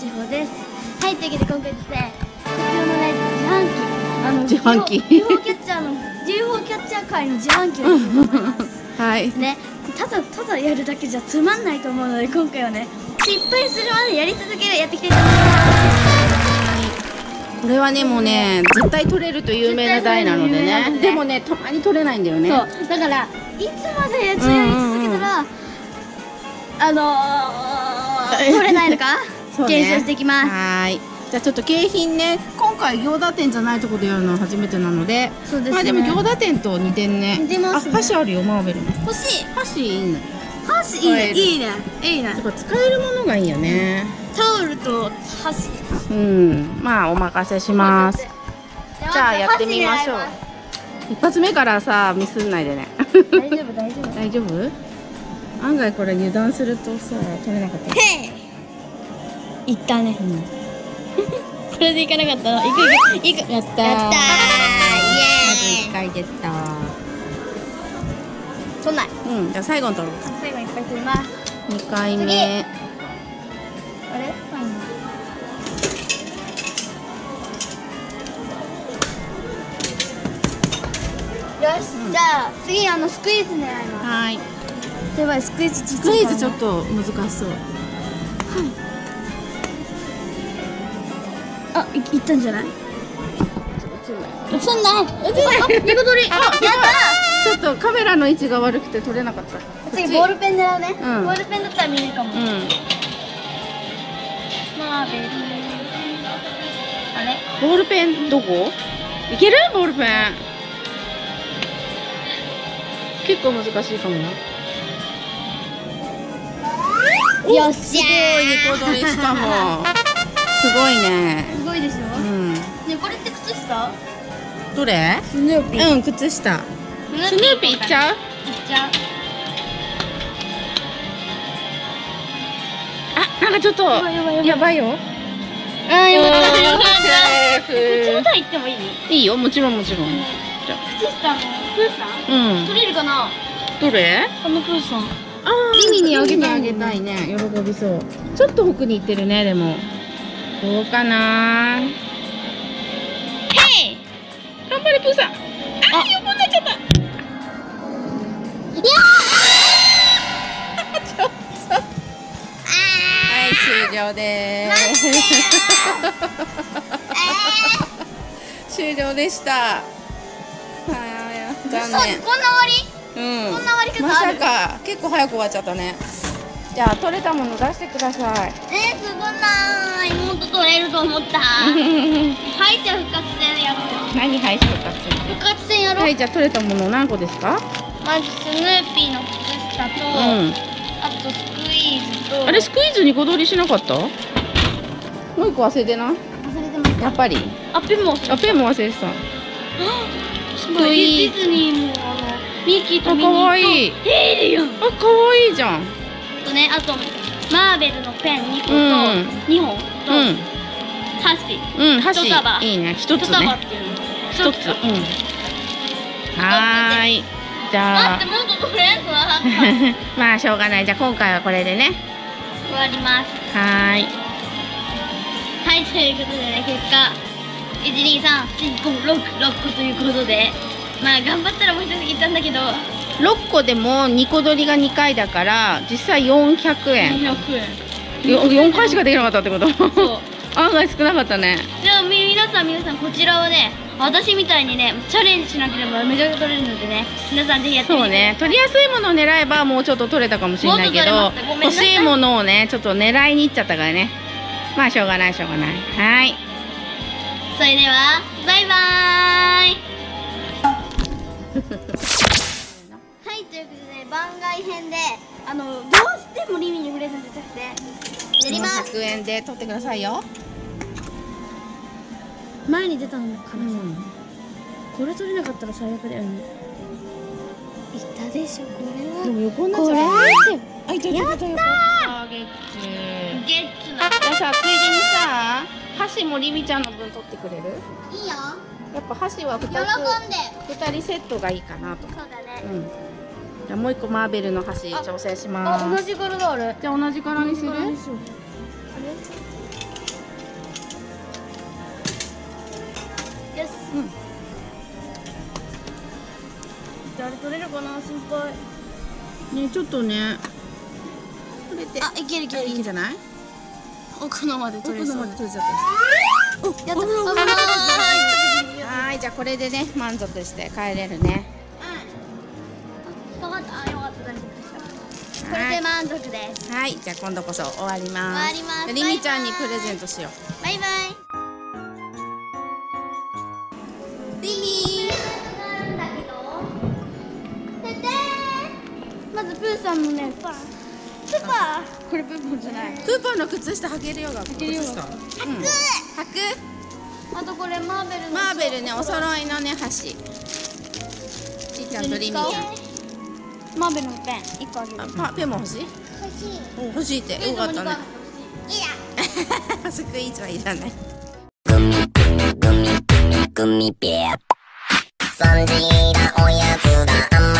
志保です。はいというわけで今回ですね自販機。あの自販機。UFO キャッチャーの UFO キャッチャー界の自販機をやっていますはい。ね。ただただやるだけじゃつまんないと思うので今回はね失敗するまでやり続けるやっていきたいと思いこれはねもうね絶対取れると有名な台なのでね。ね。でもねたまに取れないんだよね。ますそう。だからいつまでやり続けたら、あのー、取れないのか？そうね。検証していきます。はーい。じゃあちょっと景品ね今回餃子店じゃないところでやるのは初めてなので。そうですね。まあでも餃子店と似てんね。似てますね。あ箸あるよマーベルの。欲しい。箸いいんだよ箸いいね。いいね。いいね。使えるものがいいよね。タオルと箸。うん。まあお任せします。じゃあやってみましょう。一発目からさミスんないでね。大丈夫大丈夫。大丈夫？案外これ油断するとさ取れなかったらへいいったね。うん。これでいかなかったらいくいく。いく。やった。ーやったー。まずイ。エ1回出たー。イそんない。うん。じゃあ最後に取ろう。か最後いっぱい取ります。2回目。あれ？よし、うんじゃあ次あのスクイーズ狙います。はーい。やばいスクイーズスクイーズちょっとと難しそうあいいったんじゃない？そんな？落ちないニコ取り。やったちょっとカメラの位置が悪くて取れなかった。次ボールペン狙うね、うん。ボールペンだったら見えるかも、うん。ベルあれ？ボールペンどこ？いける？ボールペン。結構難しいかもな。よっしゃすごいニコ取りしかもすごいね。すごいでしょ、うん。ねこれって靴下？どれ？スヌーピー。うん靴下。ススヌーピーいっちゃう？いっちゃう。あなんかちょっとやばいやばいやばい。やばいよ。あーよかったよかった口フ元行ってもいいいいよもちろんもちろん。じゃ靴下のプーさん？うん。取れるかな？どれ？このプーさん。あミにあげたいね。喜びそう。ちょっと奥に行ってるねでもどうかな？ヘイ頑張れプーさん。あ。あ横になっちゃった。いやはい終了でーす。終了。でした。残念。こんな終わり？うん。こんな終わり方まある？さか。結構早く終わっちゃったね。じゃあ取れたもの出してください。えー、すごないと取れると思った。はいじゃあ復活戦やろう。何配信かつ復活戦やろう、はいじゃあ取れたもの何個ですか？まずスヌーピーの靴下と、うん。あとスクイーズと。あれスクイーズに小取りしなかった？もう一個忘れてない？忘れてました。やっぱり？あペンもあペンも忘れてた。スクイーズディズニーもあのミッキーとあミニーとかわいい。エイリアン。あ可愛いじゃんとねあとマーベルのペン2個と、うん。2本と、うん。箸うん箸一束。いいね。一つ一束ねっていうの。一つ。うん。はーい。じゃ待ってもっと取れんとなまあしょうがない。じゃあ今回はこれでね。終わります。はーい。はいということでね結果123456個ということで。まあ頑張ったらもう一ついったんだけど6個でも2個取りが2回だから実際400円。400円。よ4回しかできなかったってこと？そう。案外少なかったね。でもみ皆さん皆さんこちらはね私みたいにねチャレンジしなければめちゃくちゃ取れるのでね皆さんぜひやってみてそうね。取りやすいものを狙えばもうちょっと取れたかもしれないけど欲しいものをねちょっと狙いに行っちゃったからね。まあしょうがないしょうがない。はい。それではバイバーイ。は いうことで番外編であのどうしてもリミにプレゼントしたくてやります。100円で取ってくださいよ。前に出たのかな、うん。これ取れなかったら最悪だよね。いたでしょこれは。でも横になっちゃうあいたいたいたやあゲッツゲッツなじゃあさついでにさ。箸もりみちゃんの分取ってくれる？いいよ。やっぱ箸は2喜んで。つ2人セットがいいかなと。そうだね。うんじゃあもう一個マーベルの箸挑戦します。あ同じ柄がある。じゃあ同じ柄にする？あれ？うん、あれ取れるかな？心配。ねちょっとね。取れて。あいけるいける。いいんじゃない奥のまで取れそう。奥のまで取れちゃった。おやった。はいじゃあこれでね満足して帰れるねこれはいで満足です。はい。じゃあ今度こそ終わります。終わります。りみちゃんにプレゼントしよう。バイバイ。リミ。なんだけど。ててまずプーさんのねパンスー。パーこれプーポンじゃない。プーの靴下履けるよが履けるようん、履く。あとこれマーベルのマーベルねお揃いのね箸。ちいちゃんとりみちゃんマーベルのペン一個あげる。あ、ペンも欲しい？欲しい。お、欲しいってよかったね。いや。すくいつはいらない。グミグミグミペア。だおやつだ。